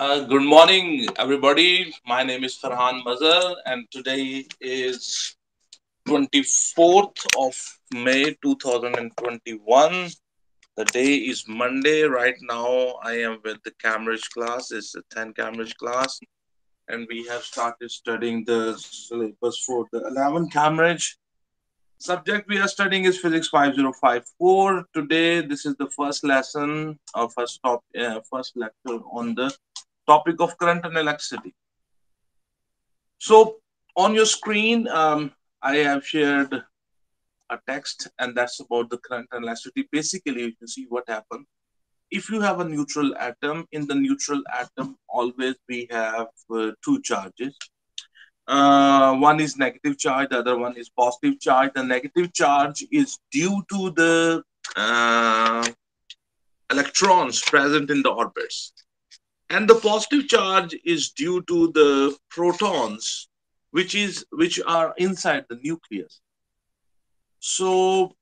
Uh, good morning, everybody. My name is Ferhan Mazher, and today is 24th of May 2021. The day is Monday. Right now, I am with the Cambridge class. It's a 10 Cambridge class, and we have started studying the syllabus for the 11 Cambridge. Subject we are studying is Physics 5054. Today, this is the first lesson or first top, uh, first lecture on the topic of current and electricity. So on your screen, um, I have shared a text and that's about the current and electricity. Basically, you can see what happens. If you have a neutral atom, in the neutral atom, always we have uh, two charges. Uh, one is negative charge, the other one is positive charge. The negative charge is due to the uh, electrons present in the orbits. And the positive charge is due to the protons, which is which are inside the nucleus. So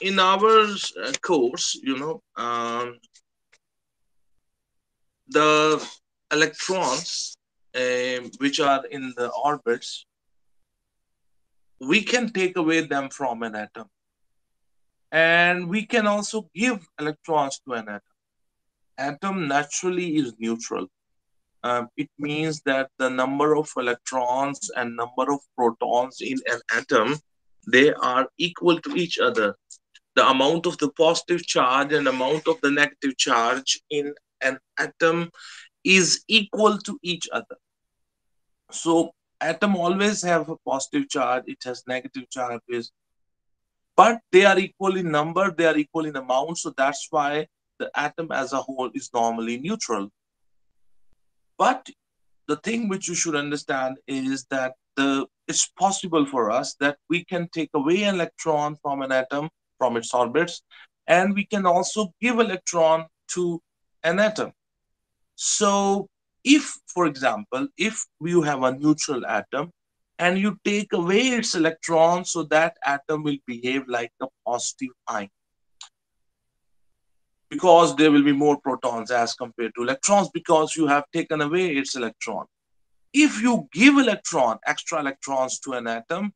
in our uh, course, you know, um, the electrons um, which are in the orbits, we can take away them from an atom. And we can also give electrons to an atom. Atom naturally is neutral. Um, it means that the number of electrons and number of protons in an atom, they are equal to each other. The amount of the positive charge and amount of the negative charge in an atom is equal to each other. So atom always have a positive charge, it has negative charges, but they are equal in number, they are equal in amount. So that's why the atom as a whole is normally neutral. But the thing which you should understand is that the it's possible for us that we can take away an electron from an atom from its orbits, and we can also give electron to an atom. So if, for example, if you have a neutral atom and you take away its electron, so that atom will behave like a positive ion because there will be more protons as compared to electrons because you have taken away its electron. If you give electron, extra electrons to an atom,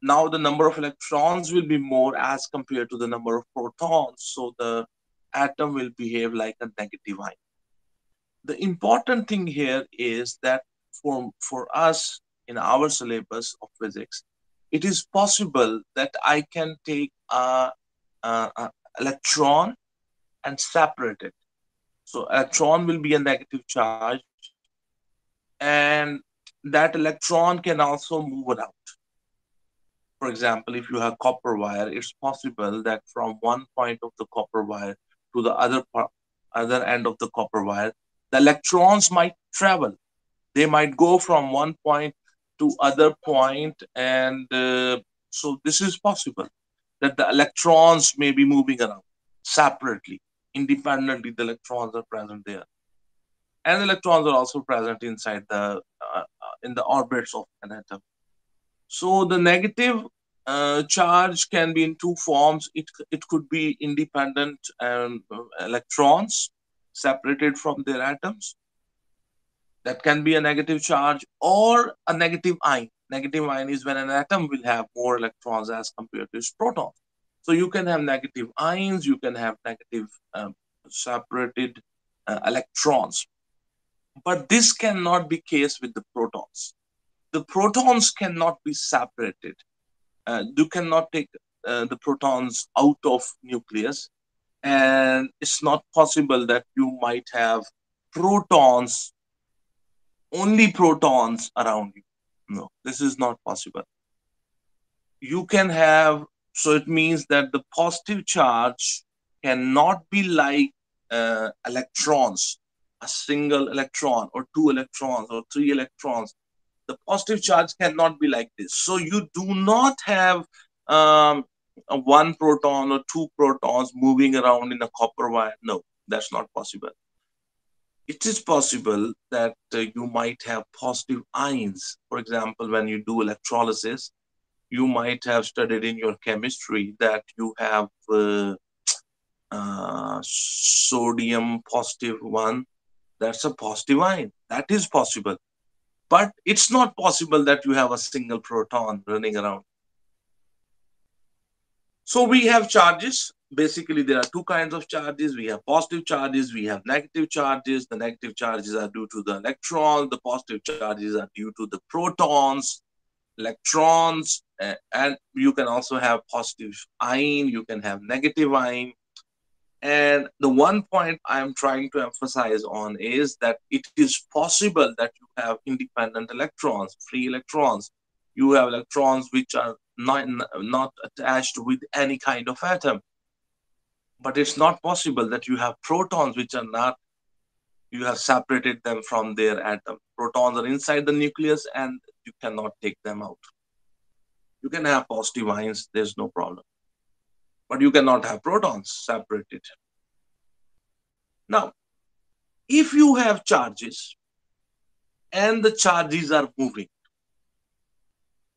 now the number of electrons will be more as compared to the number of protons. So the atom will behave like a negative ion the important thing here is that for, for us in our syllabus of physics, it is possible that I can take a, a, a electron and separate it. So electron will be a negative charge and that electron can also move around. For example, if you have copper wire, it's possible that from one point of the copper wire to the other part, other end of the copper wire, the electrons might travel they might go from one point to other point and uh, so this is possible that the electrons may be moving around separately independently the electrons are present there and electrons are also present inside the uh, uh in the orbits of an atom so the negative uh, charge can be in two forms it, it could be independent um, electrons separated from their atoms. That can be a negative charge or a negative ion. Negative ion is when an atom will have more electrons as compared to its protons. So you can have negative ions, you can have negative um, separated uh, electrons. But this cannot be case with the protons. The protons cannot be separated. Uh, you cannot take uh, the protons out of nucleus and it's not possible that you might have protons only protons around you no this is not possible you can have so it means that the positive charge cannot be like uh, electrons a single electron or two electrons or three electrons the positive charge cannot be like this so you do not have um, one proton or two protons moving around in a copper wire. No, that's not possible. It is possible that uh, you might have positive ions. For example, when you do electrolysis, you might have studied in your chemistry that you have uh, uh, sodium positive one, that's a positive ion. That is possible. But it's not possible that you have a single proton running around. So we have charges. Basically, there are two kinds of charges. We have positive charges, we have negative charges. The negative charges are due to the electrons, the positive charges are due to the protons, electrons, and you can also have positive ion, you can have negative ion. And the one point I'm trying to emphasize on is that it is possible that you have independent electrons, free electrons. You have electrons which are not, not attached with any kind of atom. But it's not possible that you have protons which are not, you have separated them from their atom. Protons are inside the nucleus and you cannot take them out. You can have positive ions, there's no problem but you cannot have protons separated. Now, if you have charges and the charges are moving,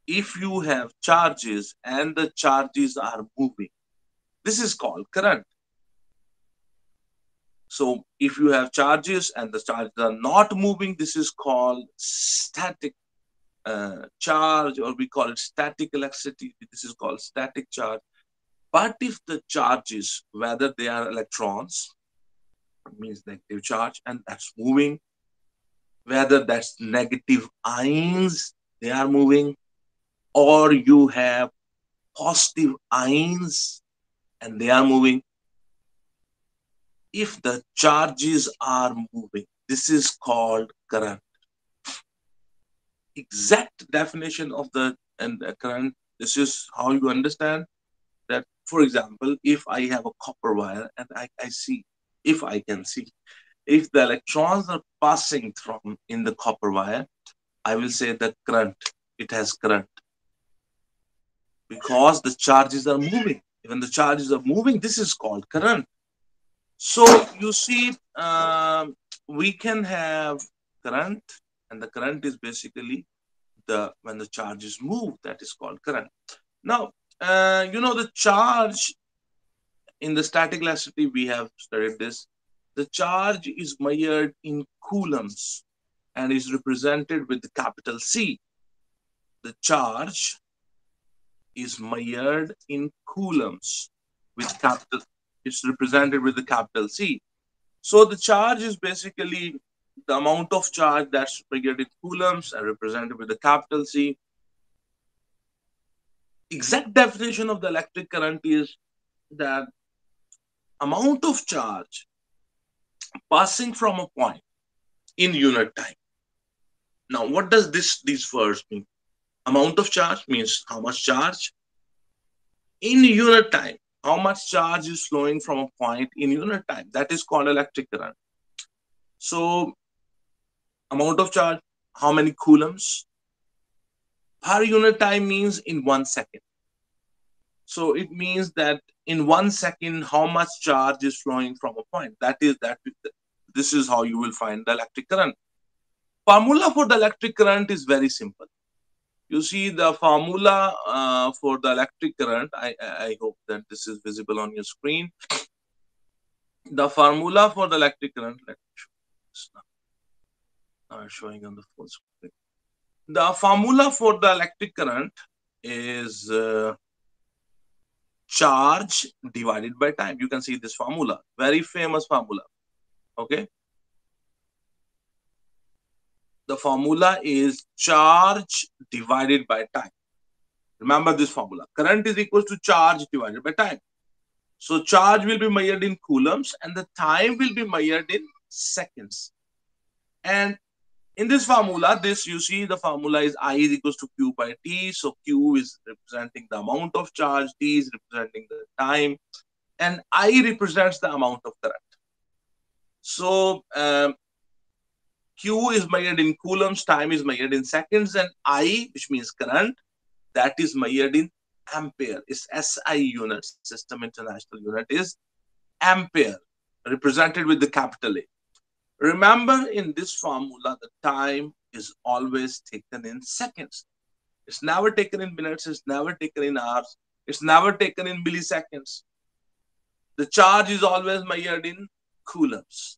if you have charges and the charges are moving, this is called current. So if you have charges and the charges are not moving, this is called static uh, charge or we call it static electricity. This is called static charge. But if the charges, whether they are electrons, means negative charge, and that's moving, whether that's negative ions, they are moving, or you have positive ions and they are moving. If the charges are moving, this is called current. Exact definition of the and the current. This is how you understand that, for example, if I have a copper wire and I, I see, if I can see, if the electrons are passing from in the copper wire, I will say the current, it has current. Because the charges are moving. When the charges are moving, this is called current. So you see, uh, we can have current, and the current is basically the when the charges move, that is called current. Now, uh, you know, the charge in the static electricity, we have studied this. The charge is measured in coulombs and is represented with the capital C. The charge is measured in coulombs with capital, it's represented with the capital C. So the charge is basically the amount of charge that's measured in coulombs and represented with the capital C exact definition of the electric current is that amount of charge passing from a point in unit time. Now, what does this these words mean? Amount of charge means how much charge in unit time. How much charge is flowing from a point in unit time? That is called electric current. So, amount of charge, how many coulombs, per unit time means in one second. So it means that in one second, how much charge is flowing from a point. That is that. This is how you will find the electric current. Formula for the electric current is very simple. You see the formula uh, for the electric current. I, I hope that this is visible on your screen. The formula for the electric current. Let me show this now. I'm showing on the full screen. The formula for the electric current is uh, charge divided by time. You can see this formula, very famous formula. Okay. The formula is charge divided by time. Remember this formula. Current is equal to charge divided by time. So charge will be measured in coulombs and the time will be measured in seconds. And in this formula, this you see the formula is I is equals to Q by T. So Q is representing the amount of charge, T is representing the time, and I represents the amount of current. So um, Q is measured in coulombs, time is measured in seconds, and I, which means current, that is measured in ampere. It's SI unit, System International Unit is ampere, represented with the capital A. Remember in this formula, the time is always taken in seconds. It's never taken in minutes, it's never taken in hours, it's never taken in milliseconds. The charge is always measured in coulombs.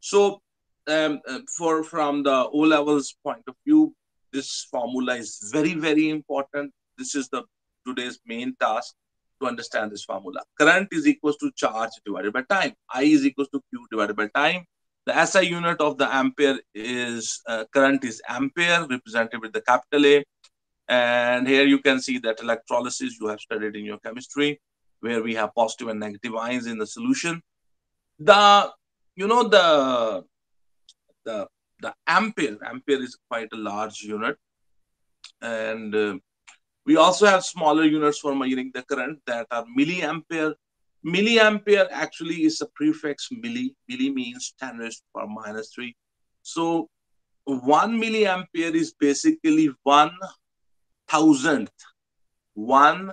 So um, uh, for from the O levels point of view, this formula is very very important. This is the today's main task to understand this formula. Current is equals to charge divided by time. I is equals to Q divided by time. The SI unit of the ampere is uh, current is ampere represented with the capital A. And here you can see that electrolysis you have studied in your chemistry where we have positive and negative ions in the solution. The, you know, the, the, the ampere, ampere is quite a large unit. And uh, we also have smaller units for measuring the current that are milliampere. Milliampere actually is a prefix milli. Milli means 10 raised to power minus 3. So one milliampere is basically one thousandth. One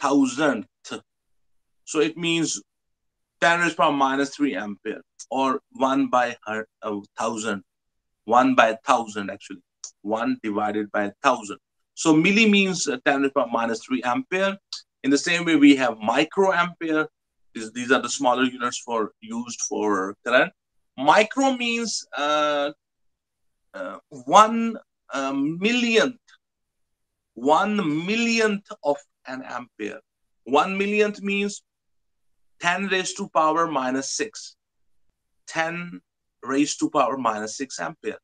thousandth. So it means 10 raised power minus 3 ampere or 1 by a thousand. 1 by a thousand actually. 1 divided by a thousand. So milli means uh, 10 to the power minus 3 ampere. In the same way, we have microampere. These, these are the smaller units for used for current. Micro means uh, uh, one uh, millionth, one millionth of an ampere. One millionth means 10 raised to power minus 6. 10 raised to power minus 6 ampere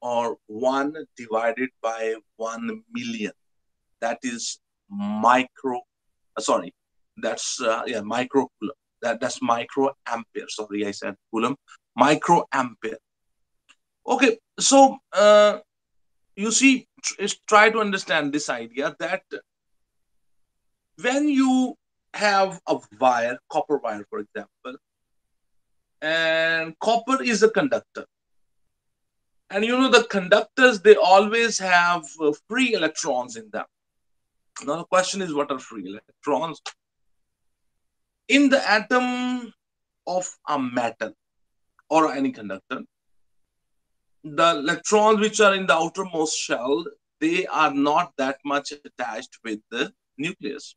or 1 divided by 1 million. That is micro, uh, sorry, that's, uh, yeah, micro coulomb. That, that's micro ampere. Sorry, I said coulomb. Micro ampere. Okay, so uh, you see, tr try to understand this idea that when you have a wire, copper wire, for example, and copper is a conductor and you know, the conductors, they always have uh, free electrons in them. Now, the question is, what are free electrons? In the atom of a metal or any conductor, the electrons which are in the outermost shell, they are not that much attached with the nucleus.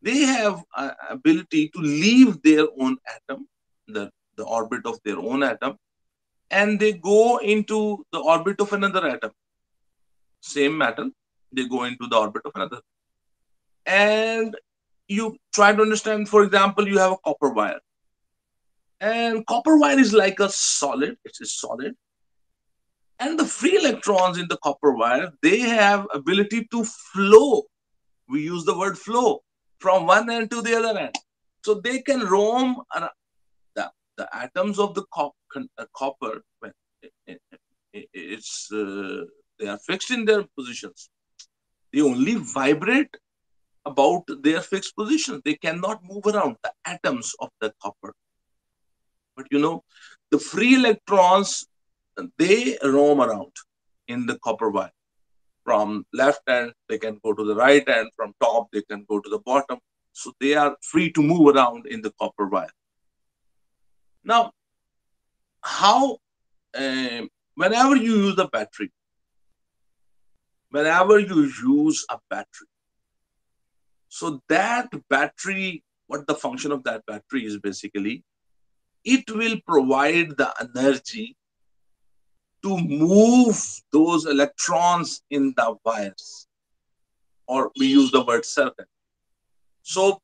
They have ability to leave their own atom, the, the orbit of their own atom, and they go into the orbit of another atom. Same metal, they go into the orbit of another. And you try to understand, for example, you have a copper wire. And copper wire is like a solid, it is solid. And the free electrons in the copper wire, they have ability to flow. We use the word flow from one end to the other end. So they can roam the atoms of the cop uh, copper it, it, it, it's uh, they are fixed in their positions they only vibrate about their fixed positions they cannot move around the atoms of the copper. But you know the free electrons they roam around in the copper wire. From left end they can go to the right end from top they can go to the bottom. So they are free to move around in the copper wire. Now, how, uh, whenever you use a battery, whenever you use a battery, so that battery, what the function of that battery is basically, it will provide the energy to move those electrons in the wires or we use the word circuit. So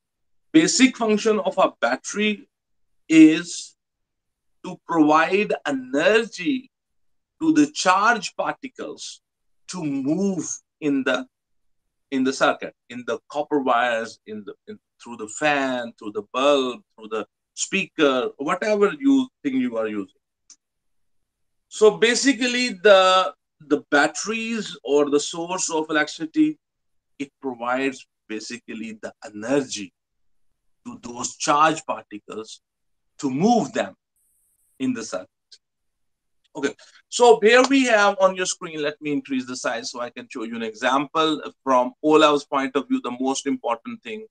basic function of a battery is to provide energy to the charge particles to move in the in the circuit, in the copper wires, in the in, through the fan, through the bulb, through the speaker, whatever you think you are using. So basically, the the batteries or the source of electricity, it provides basically the energy to those charged particles to move them in the circuit. Okay, so here we have on your screen, let me increase the size so I can show you an example from O levels point of view, the most important thing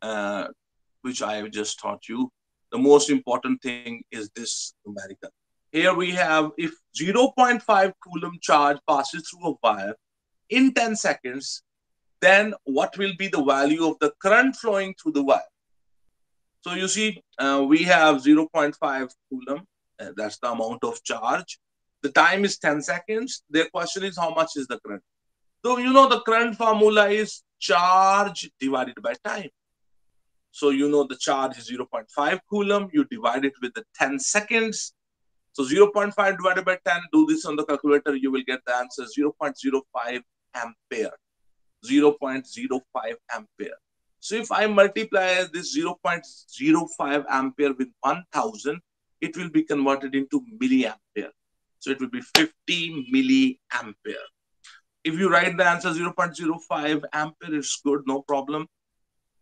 uh, which I have just taught you. The most important thing is this numerical. Here we have if 0.5 coulomb charge passes through a wire in 10 seconds, then what will be the value of the current flowing through the wire? So you see, uh, we have 0.5 coulomb Uh, that's the amount of charge. The time is 10 seconds. Their question is how much is the current? So you know the current formula is charge divided by time. So you know the charge is 0.5 coulomb. You divide it with the 10 seconds. So 0.5 divided by 10, do this on the calculator, you will get the answer 0.05 ampere. 0.05 ampere. So if I multiply this 0.05 ampere with 1000, it will be converted into milliampere. So it will be 50 milliampere. If you write the answer 0.05 ampere, it's good, no problem.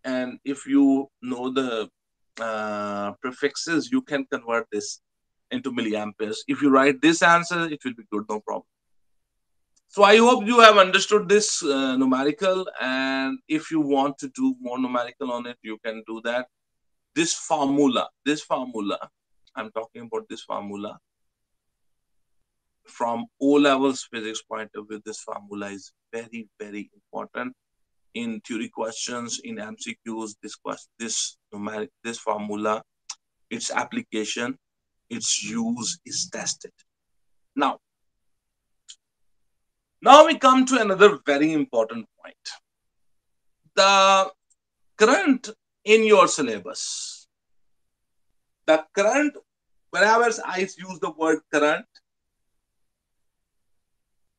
And if you know the uh, prefixes, you can convert this into milliamperes. If you write this answer, it will be good, no problem. So I hope you have understood this uh, numerical. And if you want to do more numerical on it, you can do that. This formula, this formula, I'm talking about this formula. From O levels physics point of view, this formula is very, very important in theory questions, in MCQs. This question, this numeric, this formula, its application, its use is tested. Now, now we come to another very important point. The current in your syllabus, the current, whenever I use the word current,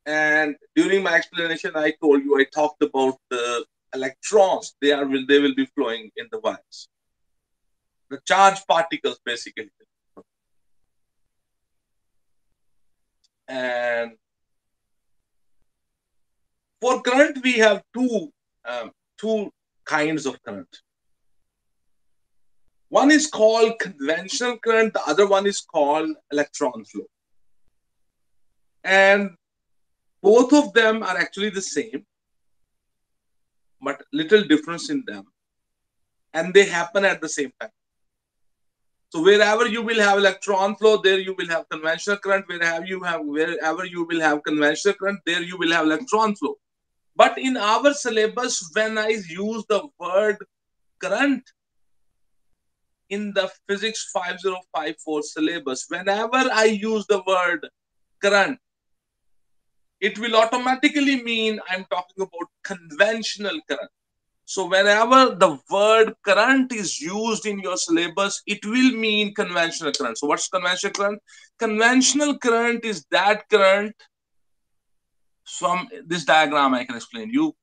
and during my explanation, I told you I talked about the electrons. They are will they will be flowing in the wires. The charged particles, basically. And for current, we have two, um, two kinds of current. One is called conventional current, the other one is called electron flow. And both of them are actually the same, but little difference in them. And they happen at the same time. So wherever you will have electron flow, there you will have conventional current. Wherever you have wherever you will have conventional current, there you will have electron flow. But in our syllabus, when I use the word current in the physics 5054 syllabus, whenever I use the word current, it will automatically mean I'm talking about conventional current. So whenever the word current is used in your syllabus, it will mean conventional current. So what's conventional current? Conventional current is that current from this diagram I can explain you.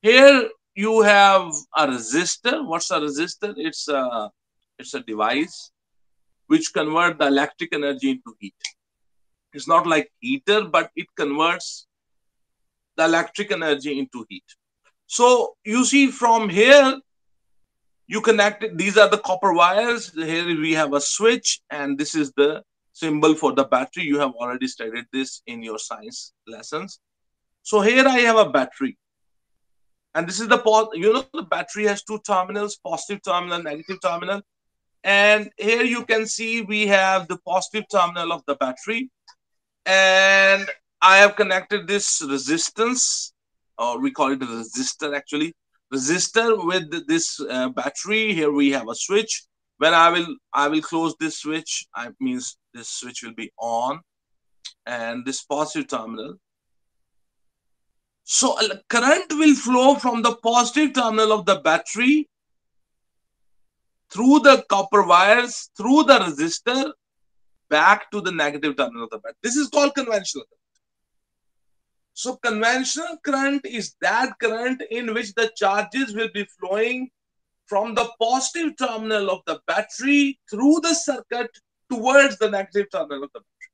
Here you have a resistor. What's a resistor? It's a it's a device which convert the electric energy into heat. It's not like heater, but it converts the electric energy into heat. So you see from here, you connect it. These are the copper wires. Here we have a switch, and this is the symbol for the battery. You have already studied this in your science lessons. So here I have a battery. And this is the, you know, the battery has two terminals, positive terminal, negative terminal. And here you can see we have the positive terminal of the battery. And I have connected this resistance, or we call it a resistor actually, resistor with this uh, battery. Here we have a switch. When I will, I will close this switch, I means this switch will be on. And this positive terminal so current will flow from the positive terminal of the battery through the copper wires, through the resistor, back to the negative terminal of the battery. This is called conventional current. So conventional current is that current in which the charges will be flowing from the positive terminal of the battery through the circuit towards the negative terminal of the battery.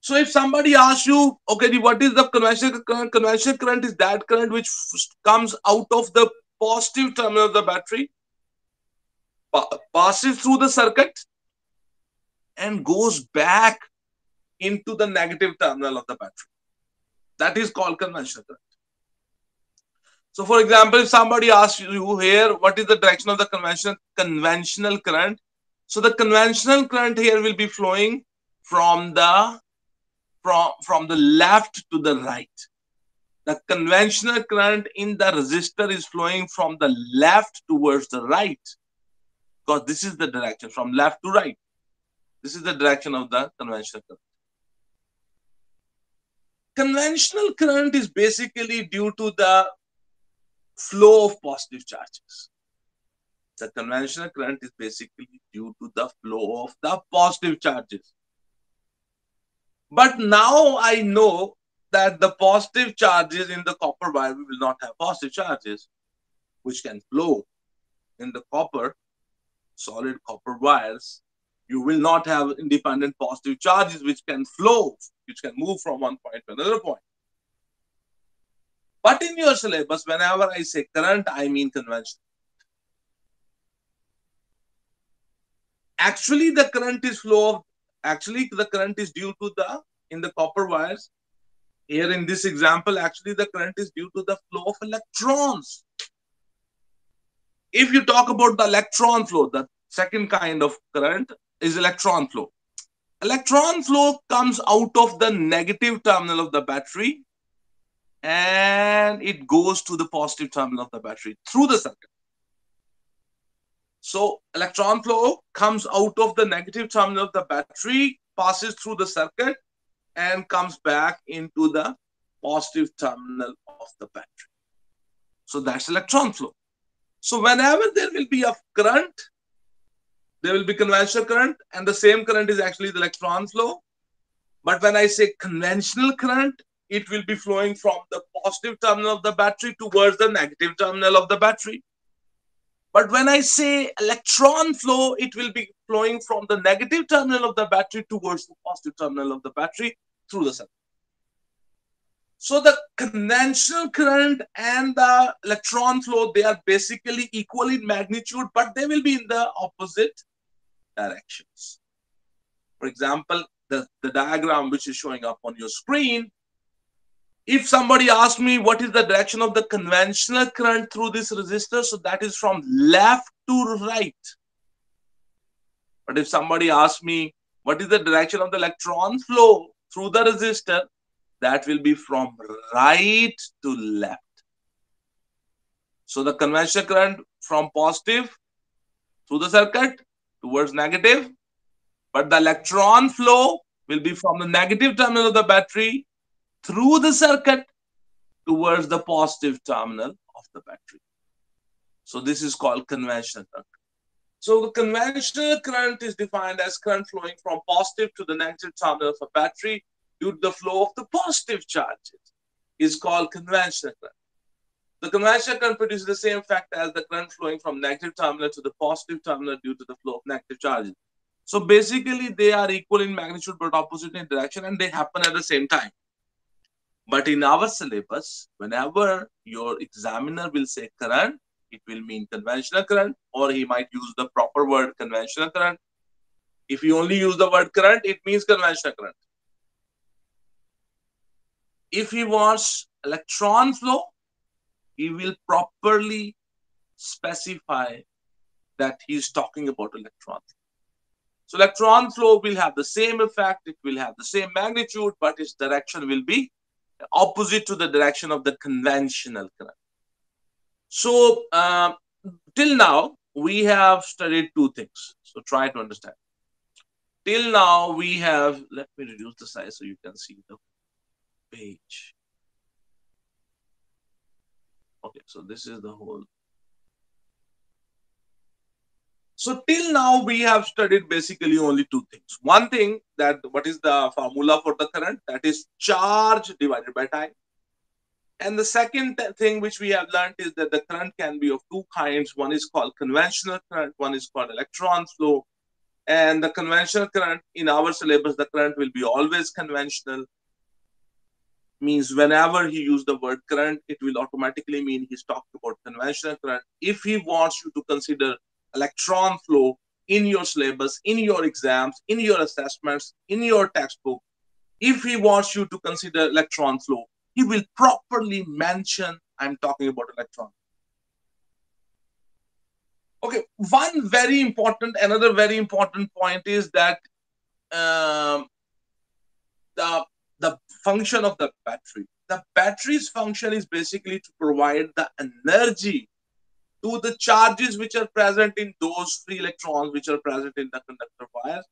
So if somebody asks you, okay, what is the conventional current? Conventional current is that current which comes out of the positive terminal of the battery, passes through the circuit, and goes back into the negative terminal of the battery. That is called conventional current. So, for example, if somebody asks you here, what is the direction of the conventional conventional current? So, the conventional current here will be flowing from the from, from the left to the right. The conventional current in the resistor is flowing from the left towards the right because this is the direction from left to right. This is the direction of the conventional current. Conventional current is basically due to the flow of positive charges. The conventional current is basically due to the flow of the positive charges. But now I know that the positive charges in the copper wire will not have positive charges, which can flow in the copper, solid copper wires. You will not have independent positive charges which can flow, which can move from one point to another point. But in your syllabus, whenever I say current, I mean conventional. Actually, the current is flow of, actually the current is due to the, in the copper wires, here in this example, actually the current is due to the flow of electrons. If you talk about the electron flow, the second kind of current is electron flow. Electron flow comes out of the negative terminal of the battery and it goes to the positive terminal of the battery through the circuit. So electron flow comes out of the negative terminal of the battery, passes through the circuit and comes back into the positive terminal of the battery. So that's electron flow. So whenever there will be a current, there will be conventional current and the same current is actually the electron flow. But when I say conventional current, it will be flowing from the positive terminal of the battery towards the negative terminal of the battery. But when I say electron flow, it will be flowing from the negative terminal of the battery towards the positive terminal of the battery through the circuit. So the conventional current and the electron flow, they are basically equal in magnitude, but they will be in the opposite directions. For example, the, the diagram which is showing up on your screen, if somebody asks me what is the direction of the conventional current through this resistor, so that is from left to right. But if somebody asks me what is the direction of the electron flow through the resistor, that will be from right to left. So the conventional current from positive through the circuit towards negative, but the electron flow will be from the negative terminal of the battery through the circuit towards the positive terminal of the battery. So this is called conventional current. So the conventional current is defined as current flowing from positive to the negative terminal of a battery due to the flow of the positive charges is called conventional current. The conventional current produces the same effect as the current flowing from negative terminal to the positive terminal due to the flow of negative charges. So basically, they are equal in magnitude but opposite in direction and they happen at the same time. But in our syllabus, whenever your examiner will say current, it will mean conventional current, or he might use the proper word conventional current. If you only use the word current, it means conventional current if he wants electron flow, he will properly specify that he is talking about electron flow. So electron flow will have the same effect, it will have the same magnitude, but its direction will be opposite to the direction of the conventional current. So uh, till now, we have studied two things. So try to understand. Till now, we have, let me reduce the size so you can see the page. Okay, so this is the whole. So till now we have studied basically only two things. One thing that what is the formula for the current? That is charge divided by time. And the second thing which we have learned is that the current can be of two kinds. One is called conventional current, one is called electron flow. And the conventional current in our syllabus, the current will be always conventional means whenever he use the word current, it will automatically mean he's talking about conventional current. If he wants you to consider electron flow in your syllabus, in your exams, in your assessments, in your textbook, if he wants you to consider electron flow, he will properly mention I'm talking about electron. Okay, one very important, another very important point is that um, the the function of the battery. The battery's function is basically to provide the energy to the charges which are present in those free electrons which are present in the conductor wire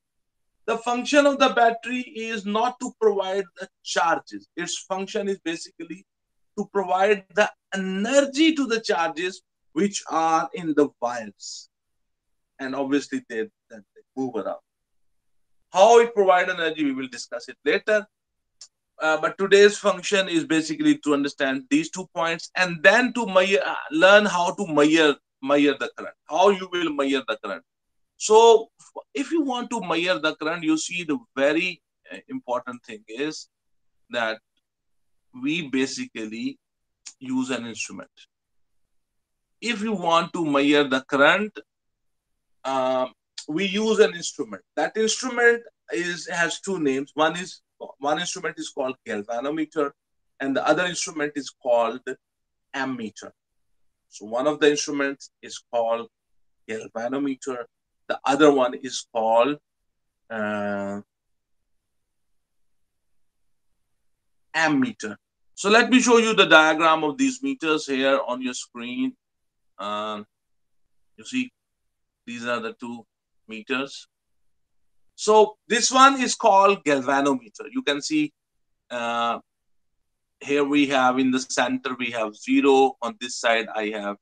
the function of the battery is not to provide the charges. Its function is basically to provide the energy to the charges which are in the wires. And obviously they, they move around. How it provides energy, we will discuss it later. Uh, but today's function is basically to understand these two points and then to uh, learn how to measure the current, how you will measure the current. So if you want to measure the current, you see the very uh, important thing is that we basically use an instrument. If you want to measure the current, um, we use an instrument. That instrument is has two names. One is one instrument is called galvanometer, and the other instrument is called ammeter. So one of the instruments is called galvanometer. The other one is called uh, ammeter. So let me show you the diagram of these meters here on your screen. Um, you see, these are the two meters. So this one is called galvanometer. You can see uh, here we have in the center, we have zero. On this side, I have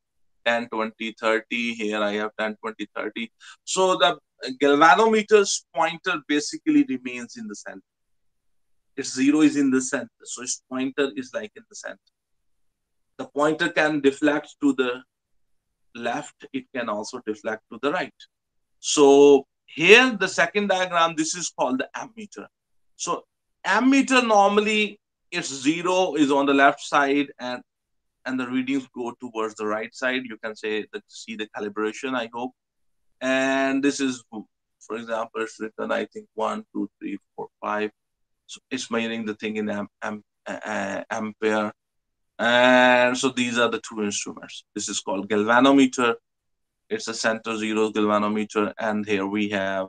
10, 20, 30. Here I have 10, 20, 30. So the galvanometer's pointer basically remains in the center. Its zero is in the center. So its pointer is like in the center. The pointer can deflect to the left. It can also deflect to the right. So here, the second diagram, this is called the ammeter. So ammeter normally its zero is on the left side and and the readings go towards the right side. You can say that see the calibration, I hope. And this is, for example, it's written, I think, one, two, three, four, five. So it's measuring the thing in am, am, uh, ampere. And so these are the two instruments. This is called galvanometer. It's a center zero galvanometer. And here we have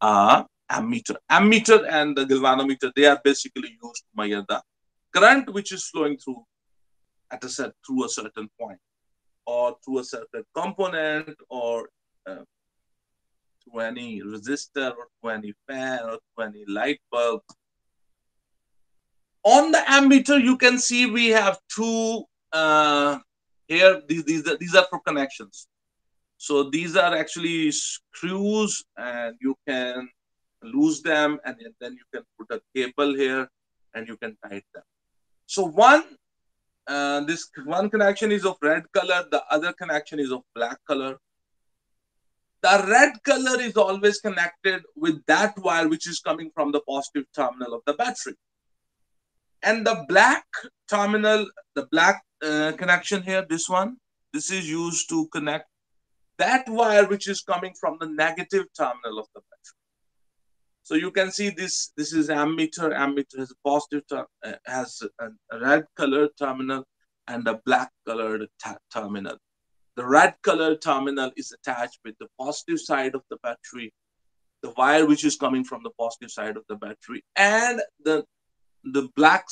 a ammeter. Ammeter and the galvanometer, they are basically used to measure the current which is flowing through at a set through a certain point or through a certain component or uh, through any resistor or through any fan or through any light bulb. On the ammeter, you can see we have two uh, here. These, these, these are for connections. So these are actually screws and you can lose them and then you can put a cable here and you can tighten them. So one uh, this one connection is of red color, the other connection is of black color. The red color is always connected with that wire which is coming from the positive terminal of the battery. And the black terminal, the black uh, connection here, this one, this is used to connect that wire which is coming from the negative terminal of the battery. So you can see this, this is ammeter. Ammeter has a positive, uh, has a, a, red colored terminal and a black colored terminal. The red colored terminal is attached with the positive side of the battery, the wire which is coming from the positive side of the battery, and the, the black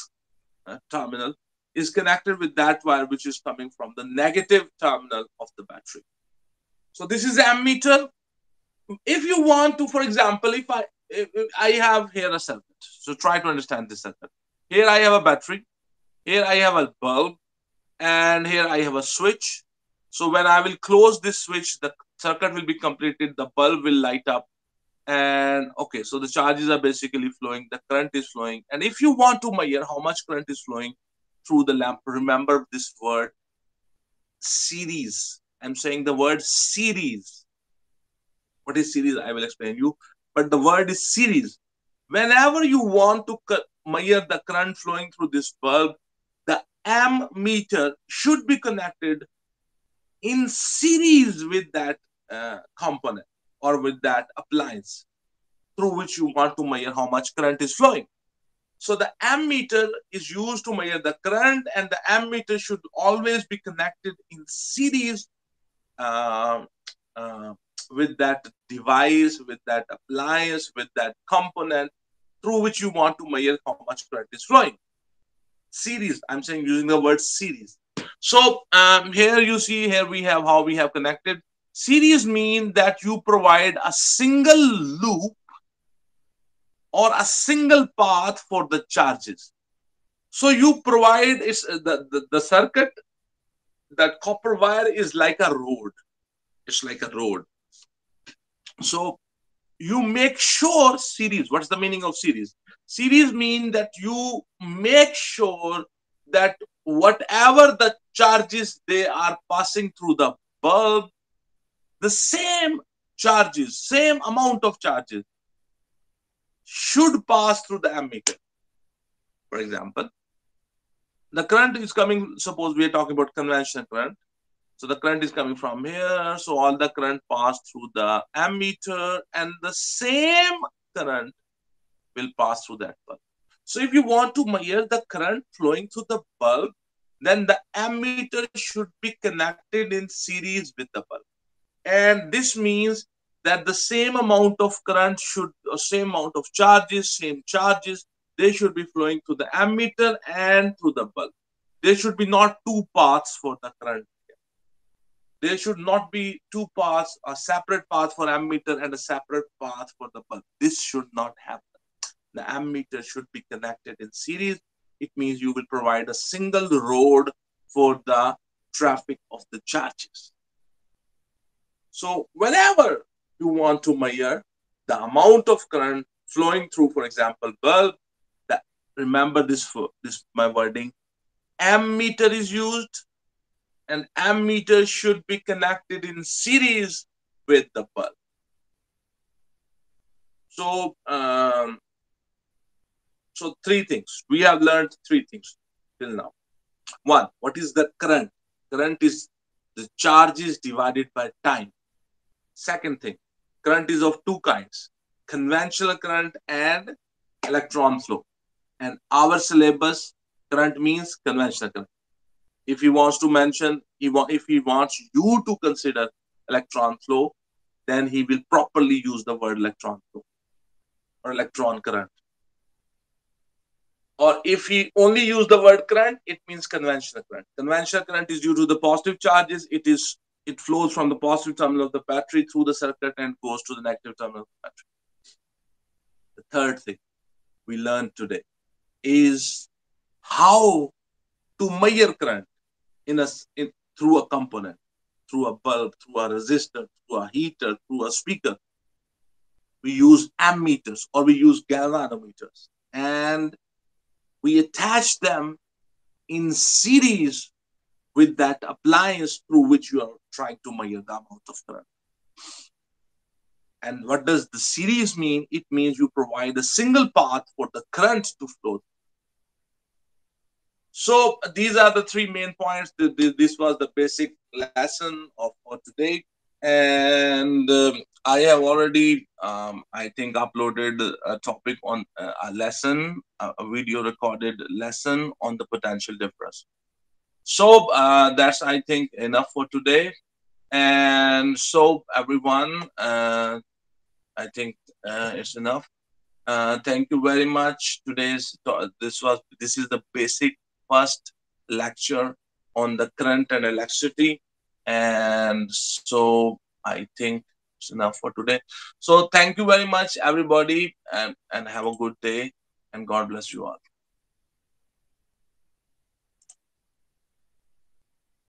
uh, terminal is connected with that wire which is coming from the negative terminal of the battery. So this is ammeter. If you want to, for example, if I I have here a circuit. So try to understand this circuit. Here I have a battery. Here I have a bulb. And here I have a switch. So when I will close this switch, the circuit will be completed. The bulb will light up. And okay, so the charges are basically flowing. The current is flowing. And if you want to measure how much current is flowing through the lamp, remember this word series. I'm saying the word series. What is series? I will explain you but the word is series. Whenever you want to measure the current flowing through this bulb, the ammeter should be connected in series with that uh, component or with that appliance through which you want to measure how much current is flowing. So the ammeter is used to measure the current and the ammeter should always be connected in series Um, uh, with that device, with that appliance, with that component through which you want to measure how much current is flowing. Series, I'm saying using the word series. So um, here you see, here we have how we have connected. Series mean that you provide a single loop or a single path for the charges. So you provide is uh, the, the, the circuit, that copper wire is like a road. It's like a road. So you make sure series. What's the meaning of series? Series mean that you make sure that whatever the charges they are passing through the bulb, the same charges, same amount of charges should pass through the ammeter. For example, the current is coming, suppose we are talking about conventional current. So the current is coming from here. So all the current pass through the ammeter and the same current will pass through that bulb. So if you want to measure the current flowing through the bulb, then the ammeter should be connected in series with the bulb. And this means that the same amount of current should, or same amount of charges, same charges, they should be flowing through the ammeter and through the bulb. There should be not two paths for the current there should not be two paths, a separate path for ammeter and a separate path for the bulb. This should not happen. The ammeter should be connected in series. It means you will provide a single road for the traffic of the charges. So whenever you want to measure the amount of current flowing through, for example, bulb, remember this, for, this my wording, ammeter is used and ammeter should be connected in series with the bulb. So, um, so three things. We have learned three things till now. One, what is the current? Current is the charges divided by time. Second thing, current is of two kinds, conventional current and electron flow. And our syllabus, current means conventional current. If he wants to mention he wa- if he wants you to consider electron flow then he will properly use the word electron flow or electron current. Or if he only use the word current it means conventional current. Conventional current is due to the positive charges. It is it flows from the positive terminal of the battery through the circuit and goes to the negative terminal of the battery. The third thing we learned today is how to measure current in a in, through a component, through a bulb, through a resistor, through a heater, through a speaker. We use ammeters or we use galvanometers, and we attach them in series with that appliance through which you are trying to measure the amount of current. And what does the series mean? It means you provide a single path for the current to flow so these are the three main points. This was the basic lesson of for today. And um, I have already, um, I think, uploaded a topic on uh, a lesson, a video recorded lesson on the potential difference. So uh, that's, I think, enough for today. And so, everyone, uh, I think uh, it's enough. Uh, thank you very much. Today's this was this is the basic first lecture on the current and electricity. And so I think it's enough for today. So thank you very much, everybody, and, and have a good day. And God bless you all.